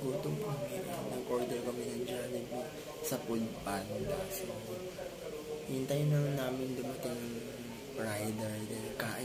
gutom kami. Nag-order kami ng Jollibee sa Food Panda. So, hintayin na namin dumating yung rider. Then, kain.